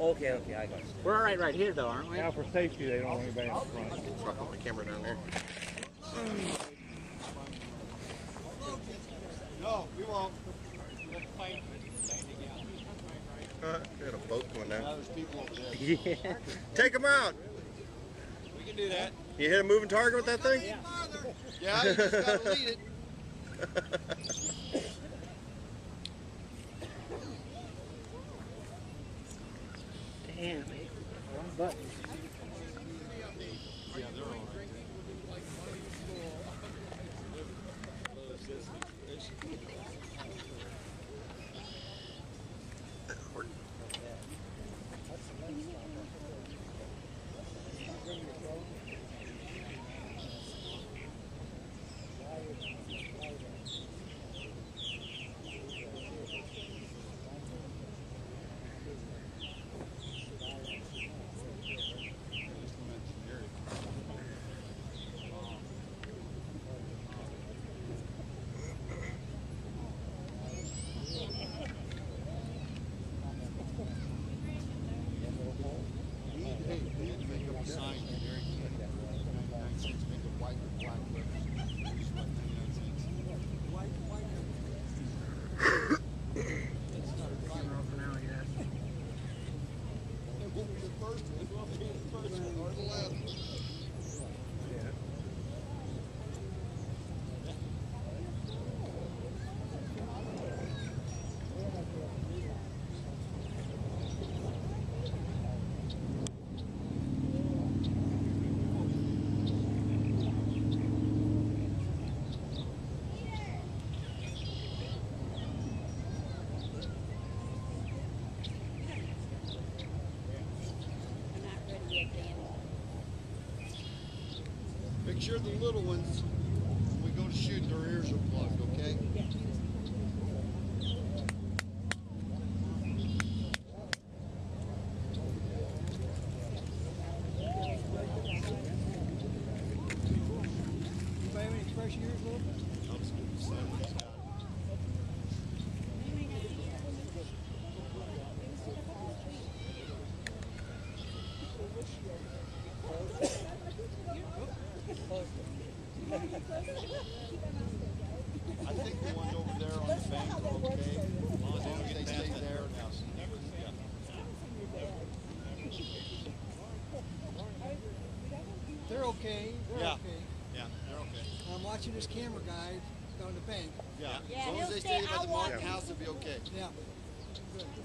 Okay, okay, I got you. We're all right right here, though, aren't we? Now for safety, they don't want anybody in front. Fuck, put my camera down there. No, we won't. Uh, got a boat going Now down. there's people over there. Yeah. Take them out. We can do that. You hit a moving target with that thing? Yeah, you just gotta lead it. wrong button. Yeah, they're all right. Hey, we need to make up a sign in there. Ninety-nine cents, make it white with black letters. Just write ninety-nine cents. It won't be the first one, it won't be the first one, or the last one. I'm not ready yet, Dan. Make sure the little ones, when we go to shoot, their ears are plugged, okay? Have any fresh ears, Lou? I'll just give you some, he's got it. I think the ones over there on the bank are okay. As long as they stay there. They're okay. They're Yeah. okay. Yeah, they're okay. I'm watching this camera guy down the bank. Yeah. Yeah, As long as they stay- stay by I'll the marked watch him. house, it'll be okay. Yeah.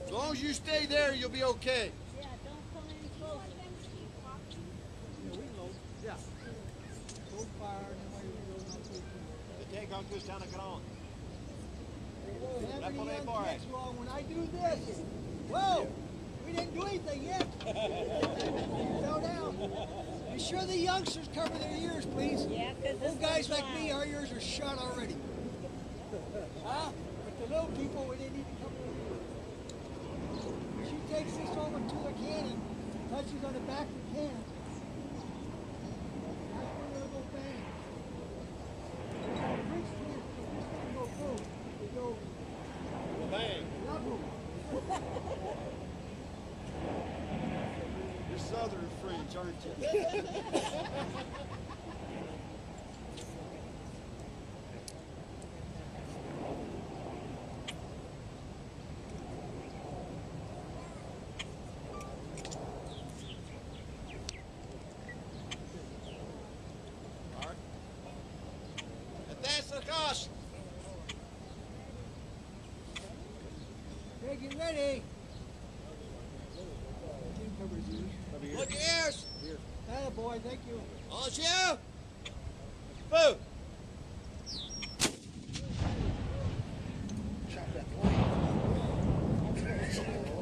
As long as you stay there, you'll be okay. Yeah, don't come any closer. Yeah, we know. Yeah. Hold fire, and then while you're going out to Det tänker han Gustav Gran. Have Där any får ni young bara. kids wrong when I do this? Whoa! We didn't do anything yet. Slow down. Be sure the youngsters cover their ears, please. Yeah, because Old guys like me, our ears are shut already. Huh? But the little people, we didn't need to cover their ears. She takes this over to the cannon, touches on the back of the cannon. That's when it'll go bang. Bridge twist, it go boom. It go Bang. double. You're Southern French, aren't you? All right. That's the cost. Okay, get ready. Jim covers his ears. Look ears. Atta boy, thank you. On you. Boo.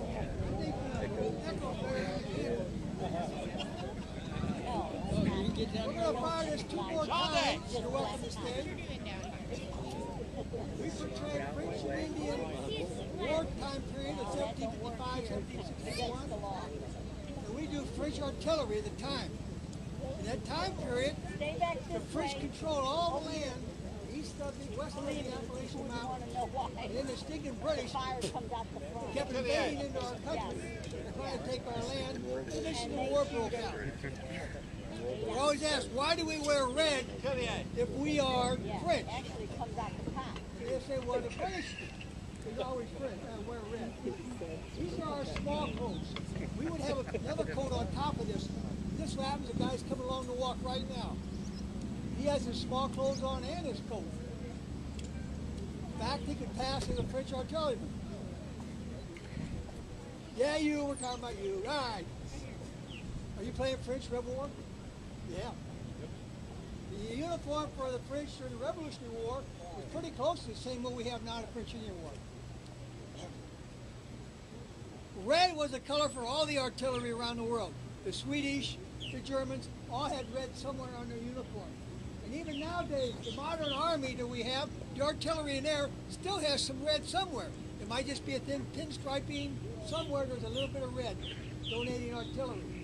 I think Echo's better than you. We're gonna fire this two more times. You're welcome to stay. We portray French and Indian wartime period of 1755, 1761. And we do French artillery at the time. In that time period, Stay back the French way. controlled all the land east east of the, west of the Appalachian You Mountains. wanna know why? And then the stinking British Fire comes out the front. kept invading into our country. They're trying to take our land. And then Civil War broke out. We're always asked, why do we wear red if we are Yeah, French? actually it comes out the top. They say, well, the British is always French, uh, wear red. These are our small coats. Have another coat on top of this. This is what happens, the guy's coming along to walk right now. He has his small clothes on and his coat. In fact, he could pass as a French artilleryman. Yeah, you, we're talking about you. All right. Are you playing French Rebel War? Yeah. The uniform for the French during the Revolutionary War was pretty close to the same one we have now in the French Indian War. Red was the color for all the artillery around the world. The Swedish, the Germans, all had red somewhere on their uniform. And even nowadays, the modern army that we have, the artillery in there still has some red somewhere. It might just be a thin pinstriping. Somewhere there's a little bit of red donating artillery.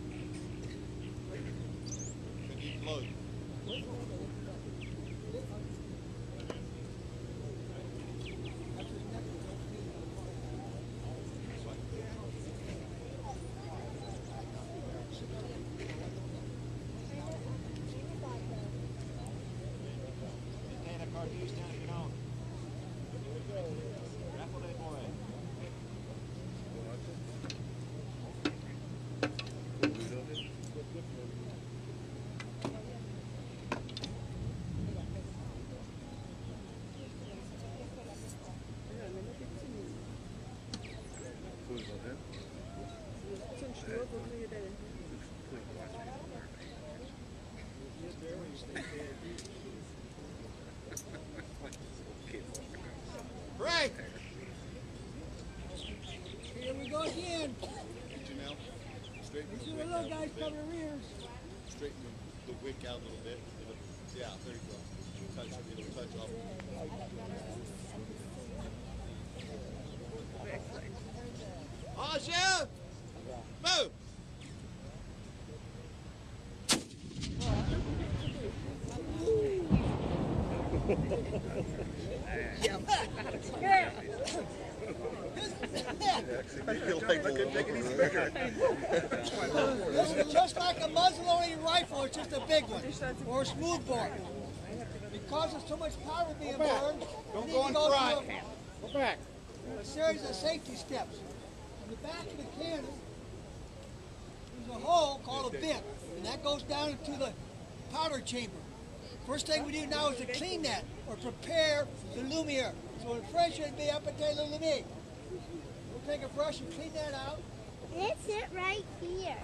They need load. Frank! Here we go again. Straighten These the are the wick little out. guys covering their ears. Straighten the, the wick out a little bit. It'll- Yeah, there you go. Touch, it'll touch off. Aja! Move! I feel like I could take it even bigger. This is just like a muzzle-loading rifle, it's just a big one, or a smoothbore. Because of too much powder being burned, Don't go need in to go front. through Go back. a, a series of safety steps. In the back of the cannon, there's a hole called a vent, and that goes down into the powder chamber. First thing we do now is to clean that, or prepare the lumiere. So in French it'd be apporter le lumiere. We'll take a brush and clean that out. It's it right here.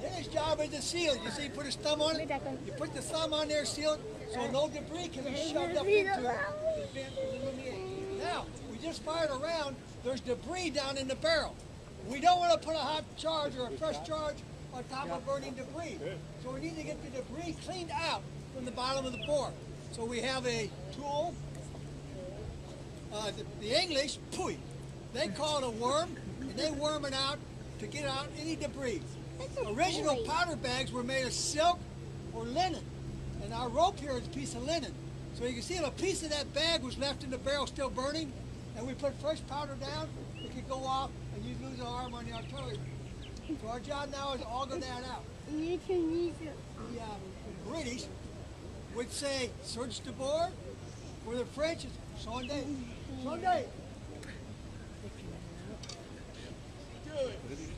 Then his job is to seal it. You see, put his thumb on it. You put the thumb on there, seal it, so no debris can be shoved up into the vent of the lumiere. Now, we just fired a round. There's debris down in the barrel. We don't want to put a hot charge or a fresh charge on top of burning debris. So we need to get the debris cleaned out from the bottom of the bore. So we have a tool. Uh, the, the English, pui. they call it a worm, and they worm it out to get out any debris. Original powder bags were made of silk or linen, and our rope here is a piece of linen. So you can see a piece of that bag was left in the barrel still burning, and we put fresh powder down, it could go off, and you'd lose an arm on the artillery. So our job now is to auger that out. You can use it. The uh, British would say search the bore, for the French it's Sunday. Sunday. You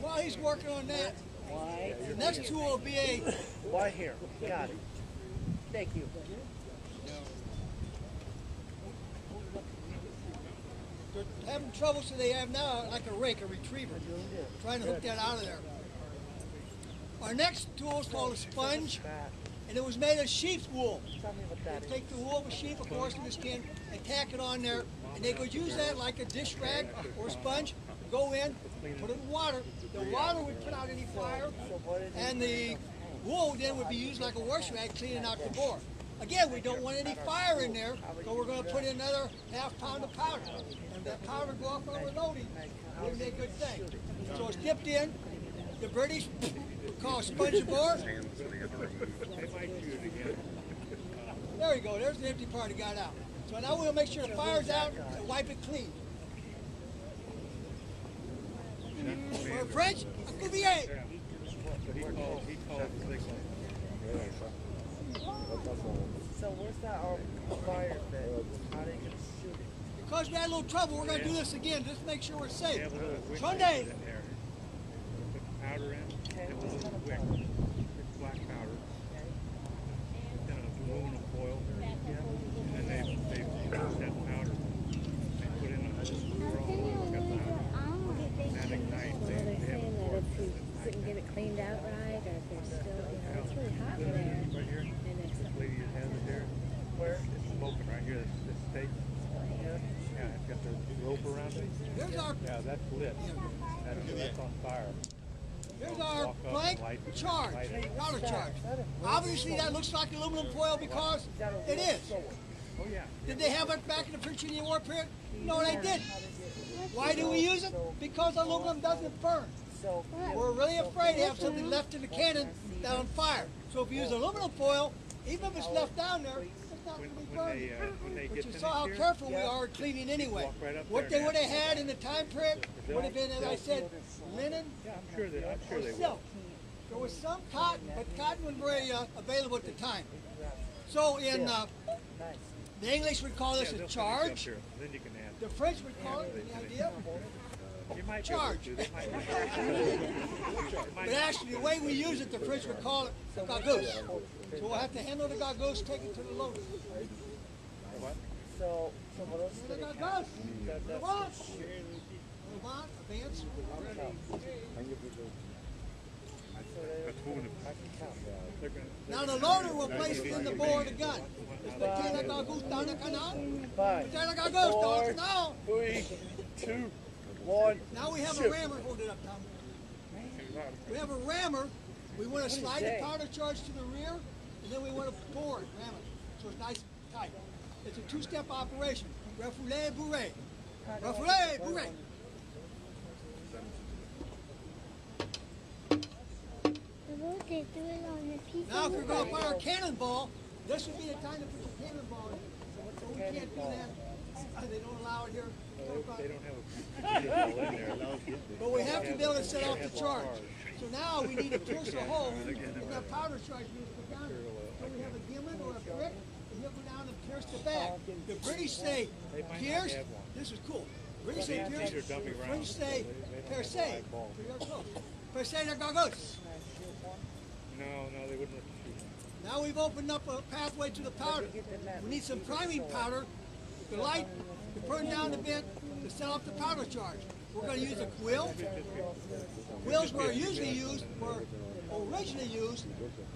While he's working on that, the next tool will be a Why here? Got it. Thank you. they're having trouble, so they have now like a rake, a retriever, trying to hook that out of there. Our next tool is called a sponge, and it was made of sheep's wool. Tell me what that They take the wool of a sheep, of course, in the skin, and tack it on there, and they could use that like a dish rag or sponge. Go in, put it in water. The water would put out any fire, and the wool then would be used like a wash rag cleaning out the bore. Again, we don't want any fire in there, so we're going to put in another half pound of powder. And that powder go off when we're loading, wouldn't be a good thing. So it's dipped in. The British call sponge of again. There you go. There's the empty part that got out. So now we'll make sure the fire's out and wipe it clean. For French, a cuvier. But he called, he called signal. So where's that our fire bed? How they gonna shoot it? Because we had a little trouble, we're going to do this again just to make sure we're safe. have a Sunday. in there. Put powder in, they have a little wick, it's black powder. And a aluminum foil. And they, they use that powder. They put in a little got the and ignite. They, Well, they're they have saying a that torch. if you couldn't get it cleaned out right, or if there's still, you know, it's really hot in there. Right here, And it's, this lady that has it there, Where? it's smoking right here, this, this steak. Yeah, it's got the rope around it. Here's our, Yeah, that's lit. That's, that's on fire. here's our Walk blank charge, light powder charge. Obviously, that looks like aluminum foil because it is. Oh, yeah. Did they have it back in the French Indian War period? No, they didn't. Why do we use it? Because aluminum doesn't burn. So We're really afraid to have something left in the cannon that's on fire. So if you use aluminum foil, even if it's left down there, it's not going to be when they, uh, when But you saw how here, careful we are cleaning anyway. Right What they would have had in the time period would have been, as I said, linen yeah, I'm sure they, I'm sure or silk. There was some cotton, but cotton wasn't very uh, available at the time. So in uh, the English would call this a charge. here, Then you can add. The French would call it, the idea, You might charge. to, they might be able to. But actually, the way we use it, the French would call it the gargouche. So we'll have to handle the gargouche, take it to the loader. So so what else? The do they have? gargouche, That- that's Levant, just shoot. Levant, advance. That's moving I can count. They're gonna, Now the loader will place it in the bore of the gun. Mettez la gargouche dans le canal. Five, Mettez la gargouche dans four, le canal. three, two, one. Now we have a rammer, hold it up, Tom. We have a rammer. We want to slide the powder charge to the rear, and then we want to bore it, ram it, so it's nice and tight. It's a two-step operation. Refoulé, bourré. Refoulé, bourré. Look, they do it on a piece Now, if you're going to fire a cannonball, this would be the time to put your cannonball in. So we can't do that. They don't allow it here. They don't have a cannonball in there. But we have to be able to set off the charge. So now we need to pierce a hole in that powder charge we just put down. So we have a gimlet or a prick, and he'll go down and pierce the back. The British say pierce, this is cool. British say pierce, the French say perce. So you're close. Perce the gargouche. No, no, they wouldn't let you shoot. Now we've opened up a pathway to the powder. We need some priming powder to light, burn down the bit, to set off the powder charge. We're going to use a quill. Quills were usually used, were originally used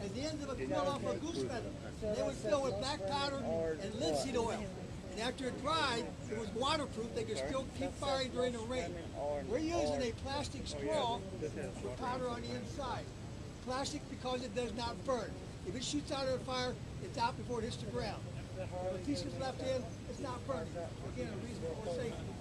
as the ends of a quill off a goose feather. They would fill with black powder and linseed oil. And after it dried, it was waterproof. They could still keep firing during the rain. We're using a plastic straw with powder on the inside. Plastic because it does not burn. If it shoots out of the fire, it's out before it hits the ground. If a piece is left in, it's not burning. Again, a reason for safety.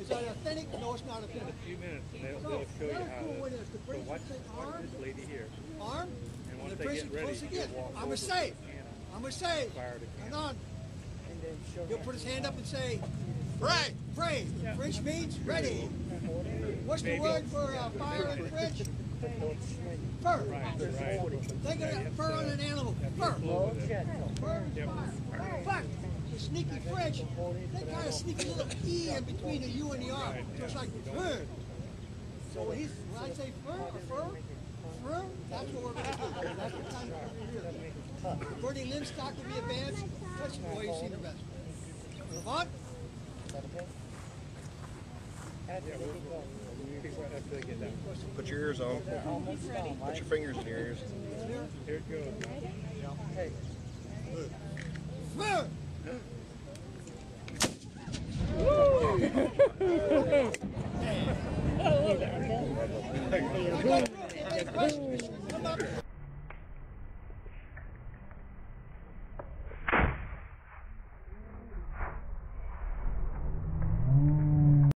Is that authentic? No, it's not authentic. A few minutes and they'll, So, they'll show you another how cool one to. is the So British watch, would say watch arm, this lady here. arm, And and once the they British get would ready, close you'll again. walk I'm over a save. to the cannon, I'm a save. fire the Hang cannon. on. And then show He'll me. put his hand up and say, Pray! Pray! French means ready. What's the word for uh, fire French? Fur. Think of that fur on an animal. Fur. Oh, shit. Fur. But the sneaky French, they kind of sneak a little E in between the U and the R. It's like fur. So when, he's, when I say fur or fur, fur, that's what we're going to do. That's the time we're here. Bertie Linstock will be advanced. Touch the way you see the rest. Levant, Add Put your ears on. Put your fingers in your ears. Here it goes. Hey.